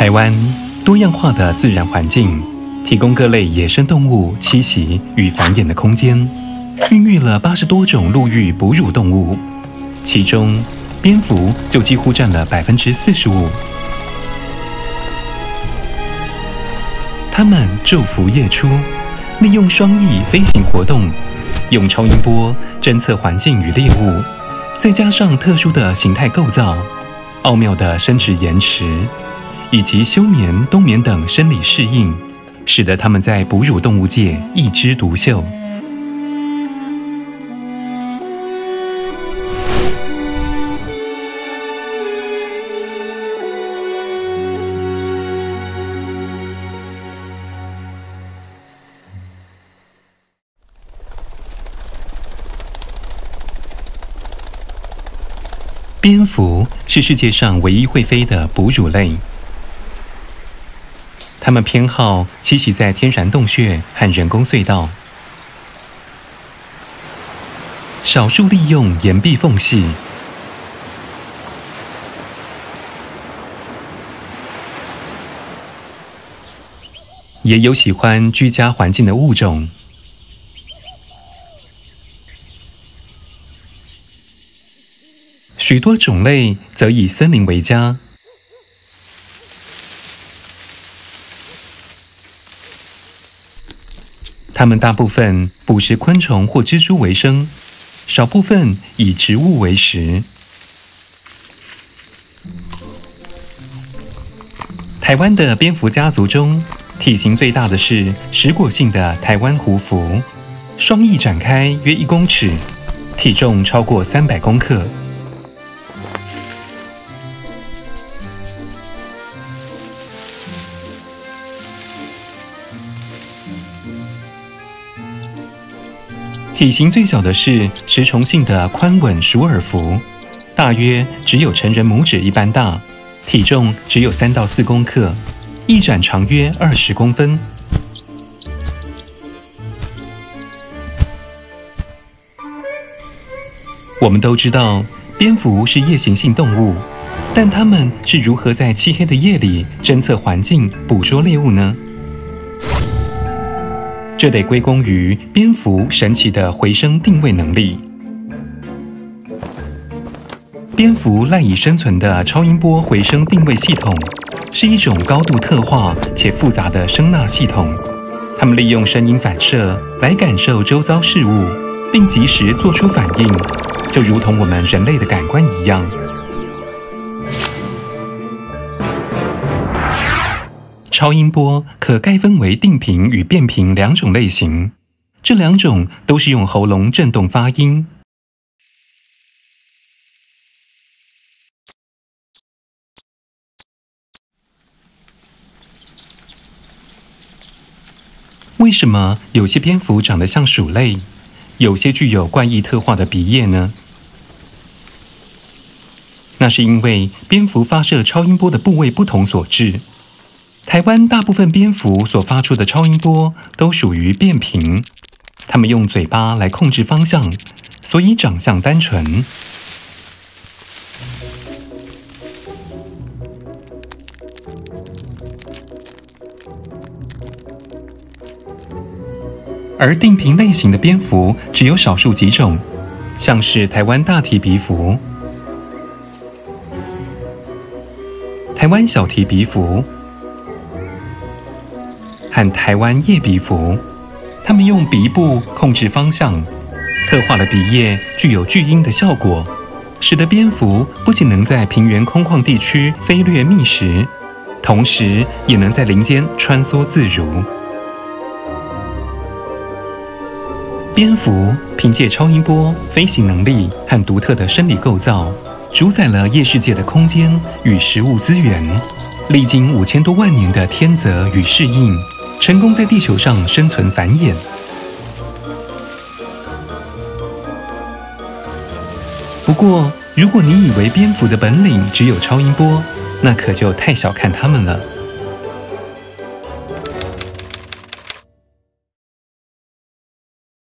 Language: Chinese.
台湾多样化的自然环境，提供各类野生动物栖息与繁衍的空间，孕育了八十多种陆域哺乳动物，其中蝙蝠就几乎占了百分之四十五。它们昼伏夜出，利用双翼飞行活动，用超音波侦测环境与猎物，再加上特殊的形态构造、奥妙的生殖延迟。以及休眠、冬眠等生理适应，使得它们在哺乳动物界一枝独秀。蝙蝠是世界上唯一会飞的哺乳类。它们偏好栖息在天然洞穴和人工隧道，少数利用岩壁缝隙，也有喜欢居家环境的物种。许多种类则以森林为家。它们大部分捕食昆虫或蜘蛛为生，少部分以植物为食。台湾的蝙蝠家族中，体型最大的是食果性的台湾胡蝠，双翼展开约一公尺，体重超过三百公克。体型最小的是食虫性的宽吻鼠耳蝠，大约只有成人拇指一般大，体重只有三到四公克，翼展长约二十公分。我们都知道，蝙蝠是夜行性动物，但它们是如何在漆黑的夜里侦测环境、捕捉猎物呢？这得归功于蝙蝠神奇的回声定位能力。蝙蝠赖以生存的超音波回声定位系统，是一种高度特化且复杂的声纳系统。它们利用声音反射来感受周遭事物，并及时做出反应，就如同我们人类的感官一样。超音波可概分为定频与变频两种类型，这两种都是用喉咙振动发音。为什么有些蝙蝠长得像鼠类，有些具有怪异特化的鼻叶呢？那是因为蝙蝠发射超音波的部位不同所致。台湾大部分蝙蝠所发出的超音波都属于变频，它们用嘴巴来控制方向，所以长相单纯。而定频类型的蝙蝠只有少数几种，像是台湾大蹄鼻蝠、台湾小蹄鼻蝠。和台湾叶鼻蝠，它们用鼻部控制方向，特化了鼻叶具有聚音的效果，使得蝙蝠不仅能在平原空旷地区飞掠觅食，同时也能在林间穿梭自如。蝙蝠凭借超音波飞行能力和独特的生理构造，主宰了夜世界的空间与食物资源，历经五千多万年的天择与适应。成功在地球上生存繁衍。不过，如果你以为蝙蝠的本领只有超音波，那可就太小看它们了。